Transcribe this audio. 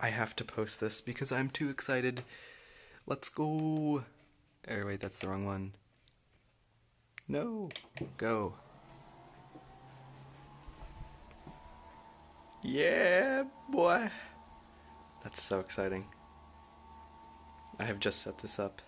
I have to post this because I'm too excited. Let's go. Oh, wait, that's the wrong one. No, go. Yeah, boy. That's so exciting. I have just set this up.